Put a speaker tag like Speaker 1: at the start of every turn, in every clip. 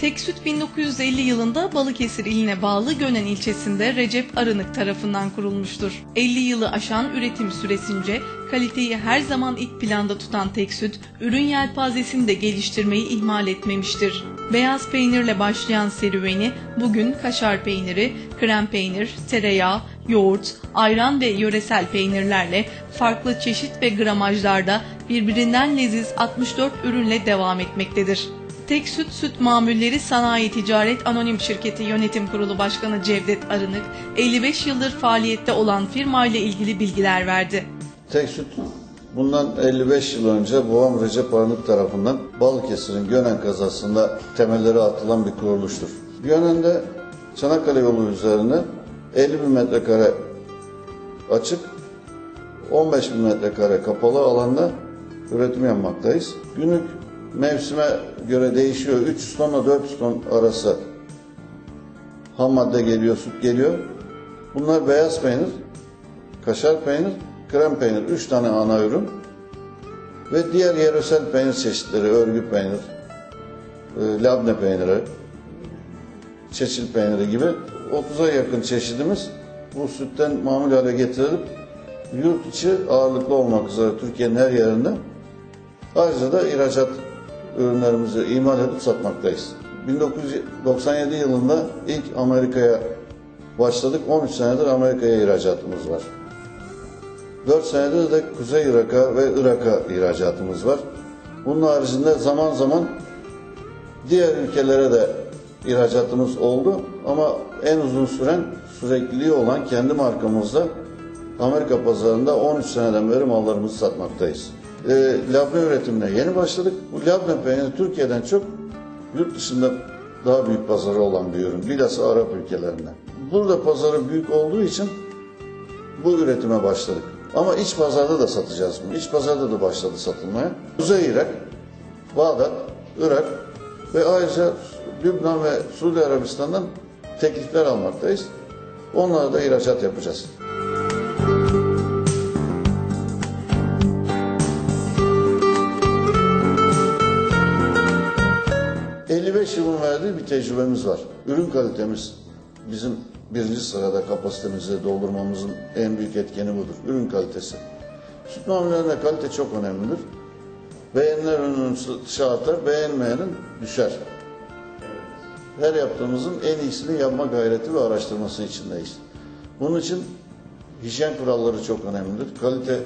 Speaker 1: Tek Süt 1950 yılında Balıkesir iline bağlı Gönen ilçesinde Recep Arınık tarafından kurulmuştur. 50 yılı aşan üretim süresince kaliteyi her zaman ilk planda tutan Tek Süt, ürün yelpazesini de geliştirmeyi ihmal etmemiştir. Beyaz peynirle başlayan serüveni bugün kaşar peyniri, krem peynir, tereyağı, yoğurt, ayran ve yöresel peynirlerle farklı çeşit ve gramajlarda birbirinden leziz 64 ürünle devam etmektedir. Tek Süt Süt Mamulleri Sanayi Ticaret Anonim Şirketi Yönetim Kurulu Başkanı Cevdet Arınık, 55 yıldır faaliyette olan firma ile ilgili bilgiler verdi.
Speaker 2: Tek Süt bundan 55 yıl önce babam Recep Arınık tarafından Balıkesir'in Gönen kazasında temelleri atılan bir kuruluştur. Gönen'de Çanakkale yolu üzerine 50 bin metrekare açık, 15 bin metrekare kapalı alanda üretim yapmaktayız. Günlük mevsime göre değişiyor. 300 tonla 400 ton arası ham madde geliyor, süt geliyor. Bunlar beyaz peynir, kaşar peynir, krem peynir. Üç tane ana ürün. Ve diğer yöresel peynir çeşitleri, örgü peynir, e, labne peyniri, çeçil peyniri gibi 30'a yakın çeşidimiz bu sütten mamul hale getirilip yurt içi ağırlıklı olmak üzere Türkiye'nin her yerinde ayrıca da ihracat ürünlerimizi imal edip satmaktayız. 1997 yılında ilk Amerika'ya başladık. 13 senedir Amerika'ya ihracatımız var. 4 senedir de Kuzey Irak'a ve Irak'a ihracatımız var. Bunun haricinde zaman zaman diğer ülkelere de ihracatımız oldu ama en uzun süren sürekliliği olan kendi markamızda Amerika pazarında 13 seneden beri mallarımızı satmaktayız. E, labne üretimine yeni başladık. Bu labne peyniri Türkiye'den çok yurt dışında daha büyük pazarı olan bir ürün. Bilhassa Arap ülkelerinde. Burada pazarı büyük olduğu için bu üretime başladık. Ama iç pazarda da satacağız bunu. İç pazarda da başladı satılmaya. Kuzey Irak, Bağdat, Irak ve ayrıca Lübnan ve Suudi Arabistan'dan teklifler almaktayız. Onlara da ihracat yapacağız. ...55 yılın verdiği bir tecrübemiz var. Ürün kalitemiz bizim birinci sırada kapasitemizi doldurmamızın en büyük etkeni budur. Ürün kalitesi. Süt mamullerinde kalite çok önemlidir. Beğenilen ürünün satışı artar, beğenmeyenin düşer. Her yaptığımızın en iyisini yapma gayreti ve araştırması içindeyiz. Bunun için hijyen kuralları çok önemlidir. Kalite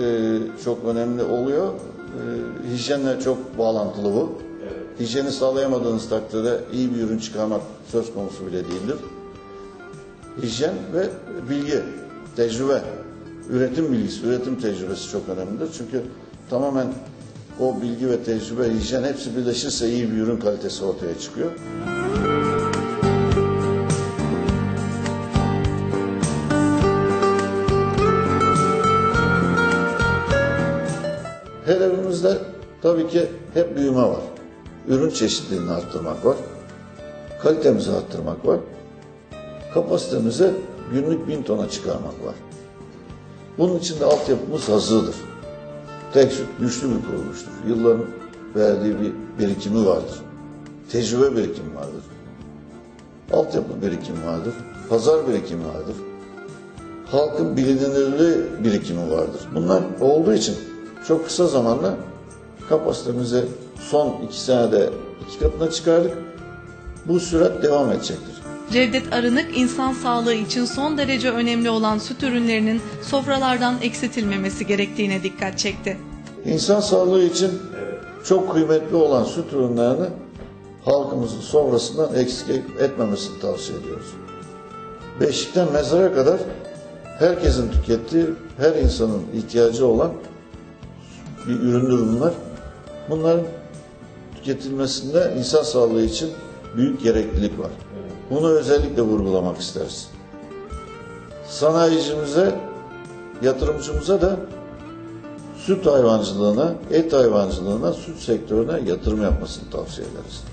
Speaker 2: e, çok önemli oluyor. E, hijyenle çok bağlantılı bu. Hijyeni sağlayamadığınız takdirde iyi bir ürün çıkarmak söz konusu bile değildir. Hijyen ve bilgi, tecrübe, üretim bilgisi, üretim tecrübesi çok önemlidir. Çünkü tamamen o bilgi ve tecrübe, hijyen hepsi birleşirse iyi bir ürün kalitesi ortaya çıkıyor. Her evimizde tabii ki hep büyüme var. Ürün çeşitliliğini arttırmak var. Kalitemizi arttırmak var. Kapasitemizi günlük bin tona çıkarmak var. Bunun için de altyapımız hazırdır. Tek güçlü bir kuruluştur. Yılların verdiği bir birikimi vardır. Tecrübe birikimi vardır. Altyapı birikimi vardır. Pazar birikimi vardır. Halkın bilinirliği birikimi vardır. Bunlar olduğu için çok kısa zamanda kapasitemizi son iki senede iki katına çıkardık. Bu sürat devam edecektir.
Speaker 1: Cevdet Arınık, insan sağlığı için son derece önemli olan süt ürünlerinin sofralardan eksiltilmemesi gerektiğine dikkat çekti.
Speaker 2: İnsan sağlığı için çok kıymetli olan süt ürünlerini halkımızın sofrasından eksik etmemesini tavsiye ediyoruz. Beşikten mezara kadar herkesin tükettiği, her insanın ihtiyacı olan bir üründür bunlar. Bunların tüketilmesinde insan sağlığı için büyük gereklilik var. Bunu özellikle vurgulamak isteriz. Sanayicimize, yatırımcımıza da süt hayvancılığına, et hayvancılığına, süt sektörüne yatırım yapmasını tavsiye ederiz.